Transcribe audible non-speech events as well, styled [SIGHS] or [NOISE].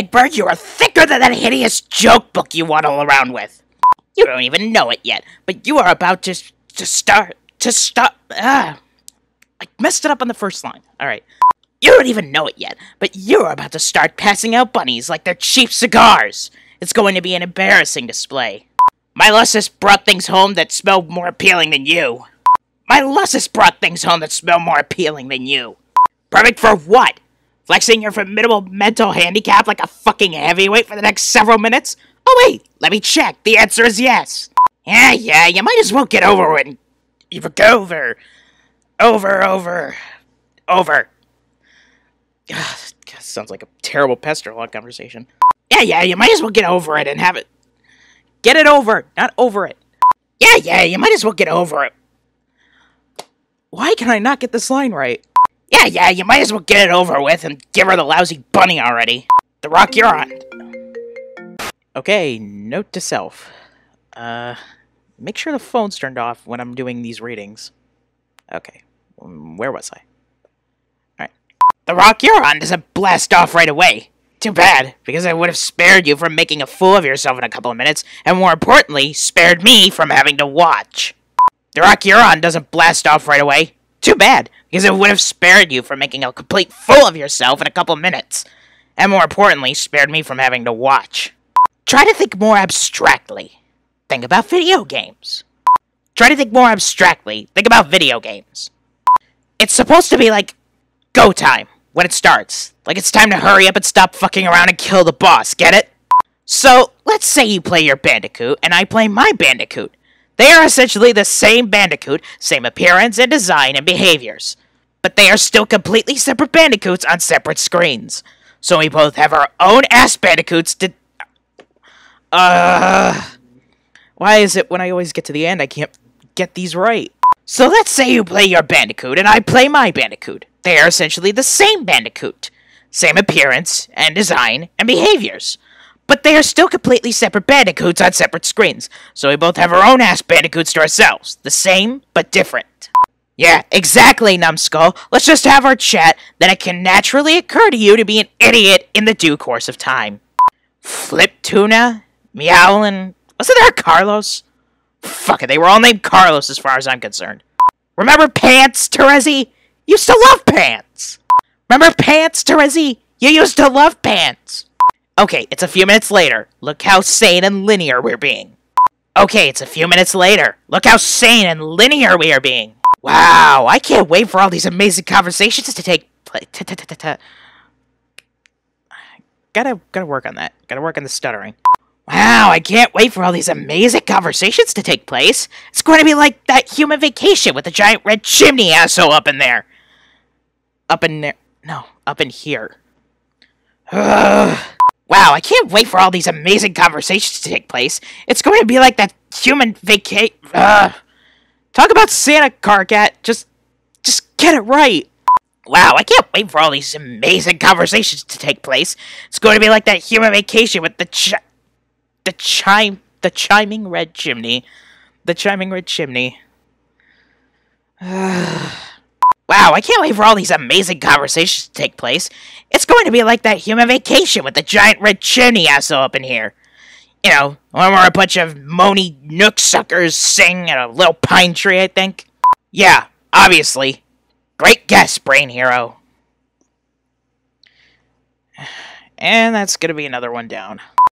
Egbert, you are thicker than that hideous joke book you waddle around with. You don't even know it yet, but you are about to to start to stop. Ah, I messed it up on the first line. All right. You don't even know it yet, but you're about to start passing out bunnies like they're cheap cigars. It's going to be an embarrassing display. My lusus brought things home that smell more appealing than you. My lusus brought things home that smell more appealing than you. Perfect for what? Flexing your formidable mental handicap like a fucking heavyweight for the next several minutes? Oh wait, let me check. The answer is yes. Yeah, yeah, you might as well get over it. You go over. Over, over, over. [SIGHS] God, sounds like a terrible pester log conversation. Yeah, yeah, you might as well get over it and have it. Get it over, not over it. Yeah, yeah, you might as well get over it. Why can I not get this line right? Yeah, yeah, you might as well get it over with and give her the lousy bunny already. The rock you're on. Okay, note to self. Uh, make sure the phone's turned off when I'm doing these readings. Okay, um, where was I? Alright. The rock you're on doesn't blast off right away. Too bad, because I would have spared you from making a fool of yourself in a couple of minutes, and more importantly, spared me from having to watch. The rock you're on doesn't blast off right away. Too bad, because it would have spared you from making a complete fool of yourself in a couple minutes, and more importantly, spared me from having to watch. Try to think more abstractly. Think about video games. Try to think more abstractly. Think about video games. It's supposed to be like go time when it starts. Like it's time to hurry up and stop fucking around and kill the boss, get it? So, let's say you play your Bandicoot and I play my Bandicoot. They are essentially the same Bandicoot, same appearance and design and behaviors. But they are still completely separate Bandicoots on separate screens. So we both have our own ass Bandicoots to. Uh. Why is it when I always get to the end I can't get these right? So let's say you play your Bandicoot and I play my Bandicoot. They are essentially the same Bandicoot. Same appearance and design and behaviors. But they are still completely separate Bandicoots on separate screens, so we both have our own ass Bandicoots to ourselves. The same, but different. Yeah, exactly, numbskull. Let's just have our chat, then it can naturally occur to you to be an idiot in the due course of time. Flip Tuna? Meowlin? Wasn't there Carlos? Fuck it, they were all named Carlos as far as I'm concerned. Remember Pants, Terezi? You used to love Pants! Remember Pants, Terezi? You used to love Pants! Okay, it's a few minutes later. Look how sane and linear we're being. Okay, it's a few minutes later. Look how sane and linear we are being. Wow, I can't wait for all these amazing conversations to take place. Gotta, gotta work on that. Gotta work on the stuttering. Wow, I can't wait for all these amazing conversations to take place. It's going to be like that human vacation with the giant red chimney asshole up in there. Up in there. No, up in here. [SIGHS] Ugh. Wow, I can't wait for all these amazing conversations to take place. It's going to be like that human vacation. Talk about Santa Karkat. Just, just get it right. Wow, I can't wait for all these amazing conversations to take place. It's going to be like that human vacation with the ch the chime the chiming red chimney. The chiming red chimney. Wow, I can't wait for all these amazing conversations to take place. It's going to be like that human vacation with the giant red chimney asshole up in here. You know, when we're a bunch of moany nook suckers sing at a little pine tree, I think. Yeah, obviously. Great guess, Brain Hero. [SIGHS] And that's gonna be another one down.